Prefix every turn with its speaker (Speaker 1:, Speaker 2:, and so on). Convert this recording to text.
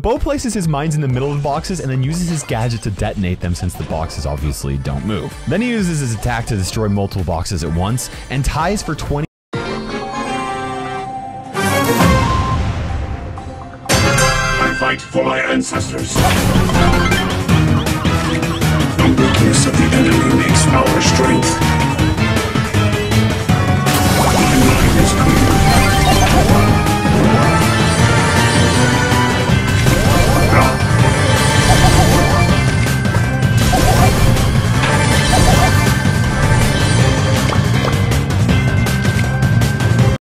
Speaker 1: Bo places his mines in the middle of the boxes and then uses his gadget to detonate them since the boxes obviously don't move. Then he uses his attack to destroy multiple boxes at once and ties for 20
Speaker 2: I fight for my ancestors.